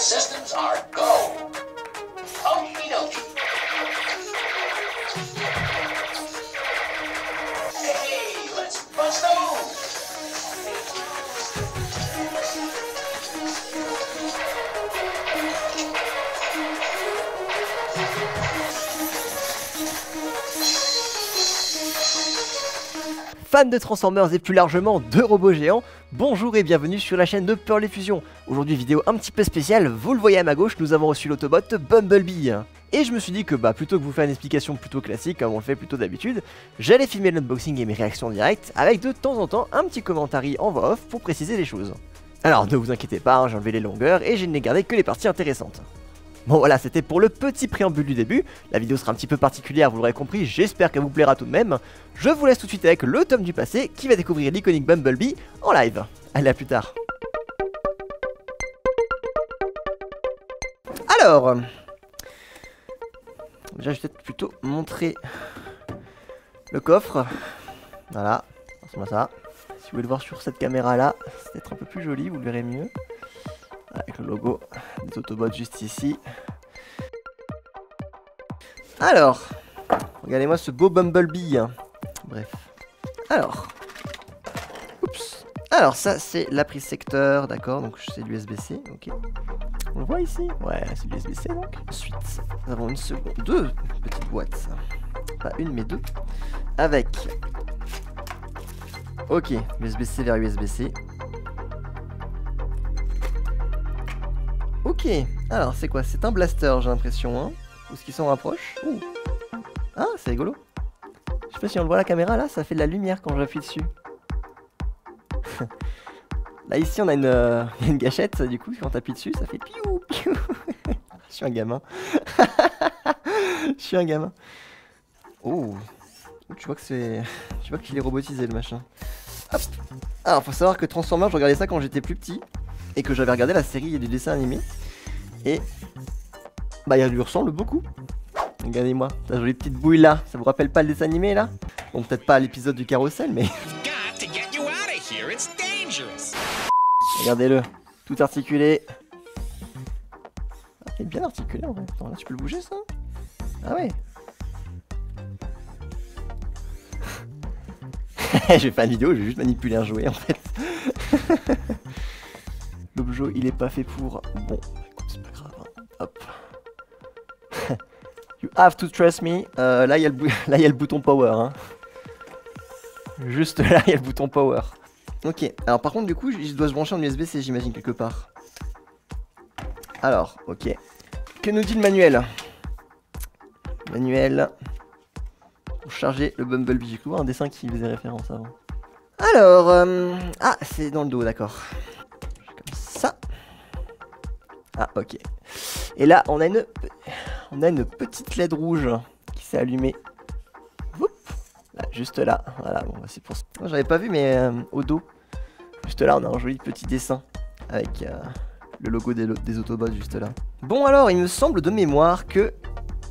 systems are go. Fans de Transformers et plus largement de robots géants, bonjour et bienvenue sur la chaîne de Pearl Fusion. Aujourd'hui vidéo un petit peu spéciale, vous le voyez à ma gauche, nous avons reçu l'autobot Bumblebee. Et je me suis dit que bah plutôt que vous faire une explication plutôt classique comme on le fait plutôt d'habitude, j'allais filmer l'unboxing et mes réactions en direct avec de temps en temps un petit commentaire en voix off pour préciser les choses. Alors ne vous inquiétez pas, hein, j'ai enlevé les longueurs et je n'ai gardé que les parties intéressantes. Bon voilà, c'était pour le petit préambule du début. La vidéo sera un petit peu particulière, vous l'aurez compris, j'espère qu'elle vous plaira tout de même. Je vous laisse tout de suite avec le tome du passé qui va découvrir l'iconique Bumblebee en live. Allez, à plus tard. Alors, déjà je vais peut-être plutôt montrer le coffre. Voilà, ça ça. Si vous voulez le voir sur cette caméra là, c'est peut-être un peu plus joli, vous le verrez mieux avec le logo des Autobots juste ici. Alors, regardez-moi ce beau Bumblebee. hein. Bref. Alors. Oups. Alors ça c'est la secteur, d'accord, donc c'est l'USB-C, ok. On le voit ici? Ouais, c'est l'USB-C donc. Ensuite, nous avons une seconde, deux petites boîtes. Pas une mais deux. Avec... Ok, USB-C vers USB-C. Ok, alors c'est quoi? C'est un blaster, j'ai l'impression, hein Ou ce qui s'en rapproche Ouh. Ah, c'est rigolo. Je sais pas si on le voit à la caméra, là, ça fait de la lumière quand j'appuie dessus. là, ici, on a une, euh, gâchette, du coup, quand t'appuies dessus, ça fait piou, piou. Je suis un gamin. Je suis un gamin. Oh. Oh, Tu vois que c'est... Tu vois qu'il est robotisé, le machin. Hop. Alors, faut savoir que Transformers, je regardais ça quand j'étais plus petit et que j'avais regardé la série du dessin animé. Et bah il lui ressemble beaucoup. Regardez-moi, ta jolie petite bouille là, ça vous rappelle pas le dessin animé là? Bon peut-être pas l'épisode du carrousel mais regardez-le, tout articulé. Ah, il est bien articulé en vrai. Attends là tu peux le bouger ça? Ah ouais Je vais faire une vidéo, je vais juste manipuler un jouet en fait. L'objet il est pas fait pour. Bon, have to trust me. Euh, là, il y, a le bouton power. Hein. Juste là, il y a le bouton power. Ok, alors par contre, du coup, il doit se brancher en USB-C, j'imagine, quelque part. Alors, ok. Que nous dit le manuel? Manuel. Pour charger le Bumblebee. J'ai un dessin qui faisait référence avant. Alors, euh, ah, c'est dans le dos, d'accord. Ah, ok. Et là, on a une, on a une petite LED rouge qui s'est allumée. Whoop. Là, juste là. Voilà, bon, bah, c'est pour ça. Moi, J'avais pas vu, mais euh, au dos. Juste là, on a un joli petit dessin avec euh, le logo des, des Autobots juste là. Bon, alors, il me semble de mémoire que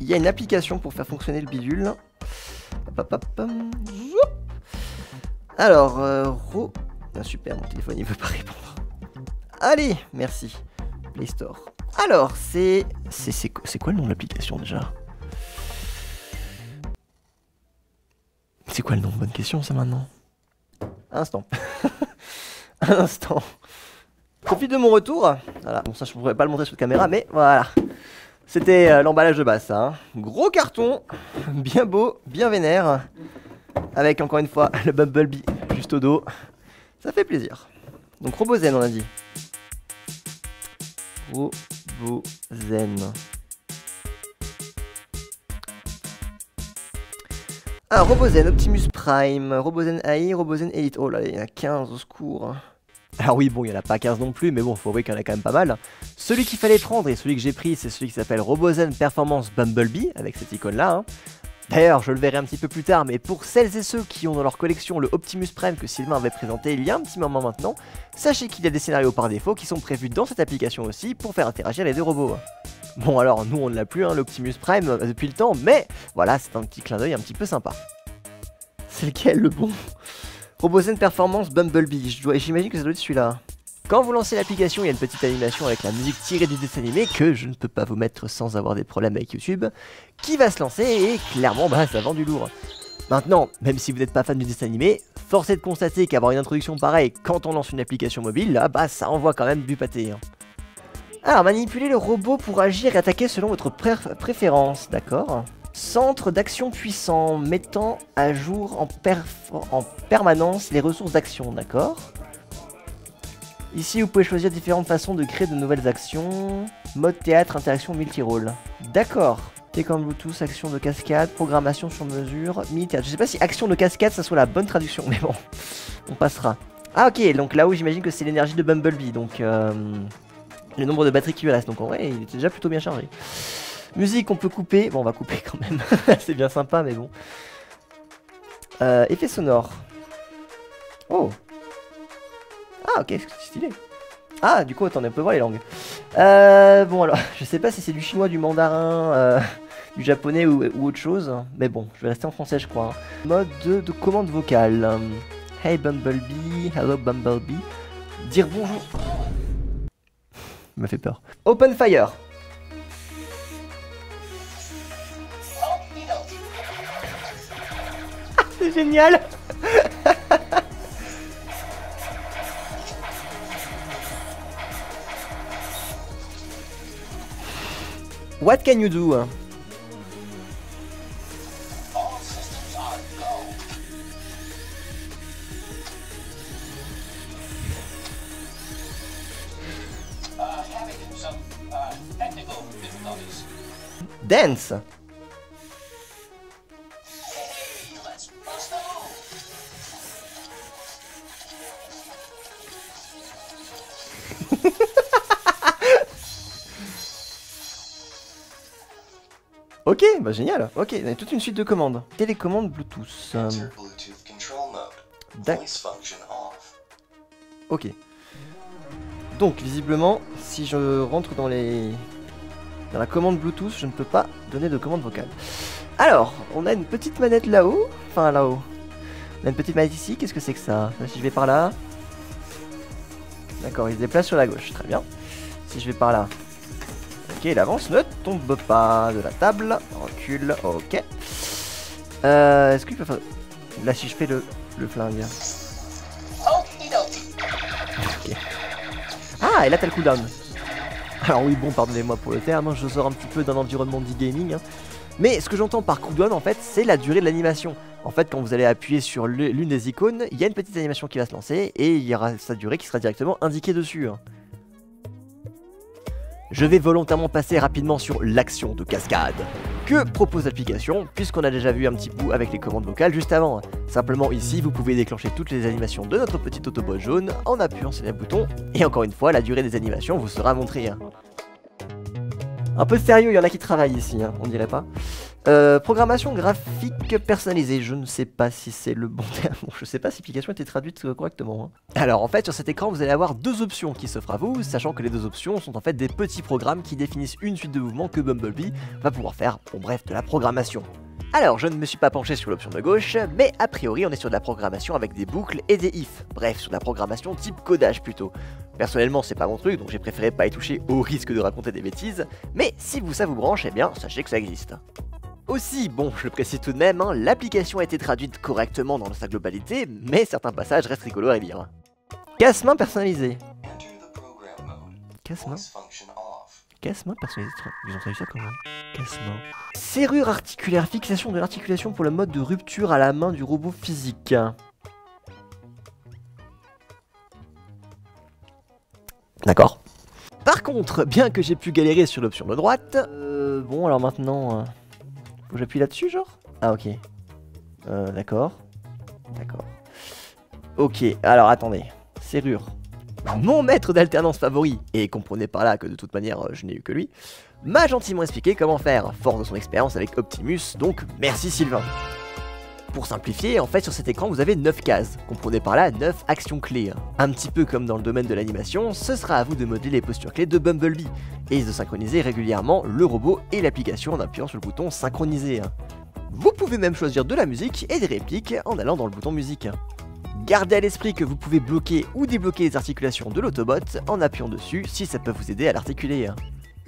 il y a une application pour faire fonctionner le bidule. Alors, euh, ro... Ah, super, mon téléphone il veut pas répondre. Allez, merci. Play Store. Alors, c'est... C'est quoi- le nom de l'application déjà? C'est quoi le nom? Bonne question ça maintenant? Instant. Un instant. Profite de mon retour. Voilà, bon ça je pourrais pas le montrer sur caméra, mais voilà. C'était euh, l'emballage de base ça. hein. Gros carton, bien beau, bien vénère. Avec encore une fois le Bumblebee juste au dos. Ça fait plaisir. Donc Robozen on a dit. Robozen. Ah, Robozen, Optimus Prime, Robozen AI, Robozen Elite. Oh là, il y en a 15 au secours. Alors oui, bon, il n'y en a pas 15 non plus, mais bon, faut avouer qu'il y en a quand même pas mal. Celui qu'il fallait prendre et celui que j'ai pris, c'est celui qui s'appelle Robozen Performance Bumblebee, avec cette icône-là. hein. D'ailleurs, je le verrai un petit peu plus tard, mais pour celles et ceux qui ont dans leur collection le Optimus Prime que Sylvain avait présenté il y a un petit moment maintenant, sachez qu'il y a des scénarios par défaut qui sont prévus dans cette application aussi pour faire interagir les deux robots. Bon alors, nous on ne l'a plus, hein, l'Optimus Prime, euh, depuis le temps, mais voilà, c'est un petit clin d'œil un petit peu sympa. C'est lequel le bon? Robozen Performance Bumblebee, j'imagine que ça doit être celui-là. Quand vous lancez l'application, il y a une petite animation avec la musique tirée du dessin animé que je ne peux pas vous mettre sans avoir des problèmes avec YouTube, qui va se lancer et clairement bah ça vend du lourd. Maintenant, même si vous n'êtes pas fan du dessin animé, force est de constater qu'avoir une introduction pareille quand on lance une application mobile, là bah ça envoie quand même du pâté. hein. Alors, manipulez le robot pour agir et attaquer selon votre pré- préférence, d'accord Centre d'action puissant, mettant à jour en permanence les ressources d'action, d'accord Ici, vous pouvez choisir différentes façons de créer de nouvelles actions. Mode théâtre, interaction, multi-rôle. D'accord. Télécom Bluetooth, action de cascade, programmation sur mesure, mini-théâtre. Je sais pas si action de cascade, ça soit la bonne traduction, mais bon, on passera. Ah ok, donc là où j'imagine que c'est l'énergie de Bumblebee, donc euh, le nombre de batteries qui lui reste. Donc en vrai, il était déjà plutôt bien chargé. Musique, on peut couper. Bon, on va couper quand même. c'est bien sympa, mais bon. Euh, effet sonore. Oh. Ah, ok, Ah, du coup, attendez, on peut voir les langues. Euh, bon, alors, je sais pas si c'est du chinois, du mandarin, euh, du japonais ou, autre chose. Mais bon, je vais rester en français, je crois. hein. Mode de, de commande vocale. Hey Bumblebee, hello Bumblebee. Dire bonjour. Il m'a fait peur. Open fire. C'est génial What can you do? All systems Ok, bah génial. Ok, on a toute une suite de commandes. Télécommande Bluetooth. Euh, Enter Bluetooth control mode. D'ac- Voice function off. ok. Donc, visiblement, si je rentre dans les... Dans la commande Bluetooth, je ne peux pas donner de commande vocale. Alors, on a une petite manette là-haut. Enfin, là-haut. On a une petite manette ici. Qu'est-ce que c'est que ça? Si je vais par là... D'accord, il se déplace sur la gauche. Très bien. Si je vais par là... Ok, l'avance ne tombe pas de la table. Recule, ok. Euh, Est-ce qu'il peut faire... Là, si je fais le, le flingue... Ah, et là t'as le cooldown. Alors oui, bon, pardonnez-moi pour le terme, hein, je sors un petit peu d'un environnement d'e-gaming. hein. Mais ce que j'entends par cooldown, en fait, c'est la durée de l'animation. En fait, quand vous allez appuyer sur l'une des icônes, il y a une petite animation qui va se lancer et il y aura sa durée qui sera directement indiquée dessus. hein. Je vais volontairement passer rapidement sur l'action de cascade. Que propose l'application, puisqu'on a déjà vu un petit bout avec les commandes vocales juste avant. Simplement ici, vous pouvez déclencher toutes les animations de notre petit Autobot jaune en appuyant sur les boutons, et encore une fois, la durée des animations vous sera montrée. hein. Un peu sérieux, il y en a qui travaillent ici, hein, on dirait pas. Euh, programmation graphique personnalisée, je ne sais pas si c'est le bon terme, Bon, je sais pas si l'application a été traduite euh, correctement. hein. Alors en fait sur cet écran vous allez avoir deux options qui s'offrent à vous, sachant que les deux options sont en fait des petits programmes qui définissent une suite de mouvements que Bumblebee va pouvoir faire, bon bref, de la programmation. Alors je ne me suis pas penché sur l'option de gauche, mais a priori on est sur de la programmation avec des boucles et des ifs, bref sur de la programmation type codage plutôt. Personnellement c'est pas mon truc donc j'ai préféré pas y toucher au risque de raconter des bêtises, mais si vous ça vous branche, eh bien sachez que ça existe. Aussi, bon, je le précise tout de même, hein, l'application a été traduite correctement dans sa globalité, mais certains passages restent rigolos à lire. Casse-main personnalisé. Casse-main. Casse-main personnalisé. Ils ont ça comment? Casse-main. Serrure articulaire, fixation de l'articulation pour le mode de rupture à la main du robot physique. D'accord. Par contre, bien que j'ai pu galérer sur l'option de droite, euh, bon alors maintenant, euh, faut que j'appuie là-dessus genre? Ah ok. Euh, d'accord. D'accord. Ok, alors attendez. Serrure. Mon maître d'alternance favori, et comprenez par là que de toute manière euh, je n'ai eu que lui, m'a gentiment expliqué comment faire, fort de son expérience avec Optimus, donc merci Sylvain. Pour simplifier, en fait sur cet écran vous avez 9 cases, comprenez par là 9 actions clés. Un petit peu comme dans le domaine de l'animation, ce sera à vous de modeler les postures clés de Bumblebee, et de synchroniser régulièrement le robot et l'application en appuyant sur le bouton synchroniser. Vous pouvez même choisir de la musique et des répliques en allant dans le bouton musique. Gardez à l'esprit que vous pouvez bloquer ou débloquer les articulations de l'autobot en appuyant dessus si ça peut vous aider à l'articuler.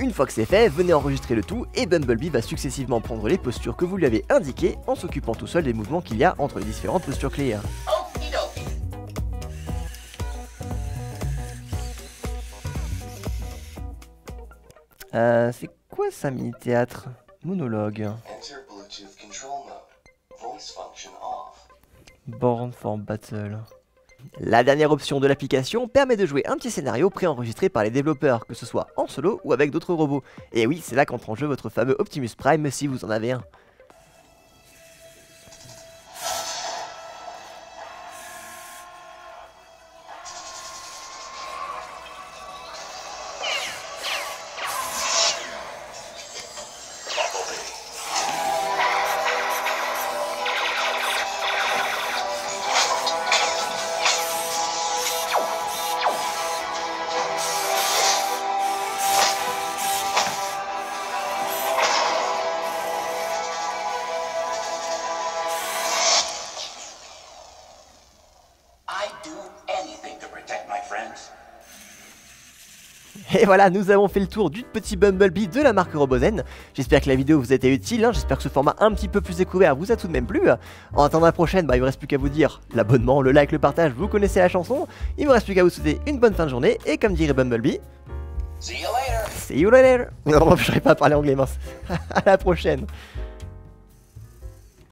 Une fois que c'est fait, venez enregistrer le tout et Bumblebee va successivement prendre les postures que vous lui avez indiquées en s'occupant tout seul des mouvements qu'il y a entre les différentes postures clés. Euh, c'est quoi ça mini-théâtre? Monologue. Born for Battle. La dernière option de l'application permet de jouer un petit scénario préenregistré par les développeurs, que ce soit en solo ou avec d'autres robots. Et oui, c'est là qu'entre en jeu votre fameux Optimus Prime si vous en avez un. Et voilà, nous avons fait le tour du petit Bumblebee de la marque Robozen. J'espère que la vidéo vous a été utile, hein. j'espère que ce format un petit peu plus découvert vous a tout de même plu. En attendant la prochaine, bah, il me reste plus qu'à vous dire l'abonnement, le like, le partage, vous connaissez la chanson. Il me reste plus qu'à vous souhaiter une bonne fin de journée et comme dirait Bumblebee, See you later. see you later. Non, je n'arrive pas à parler anglais mince. à la prochaine.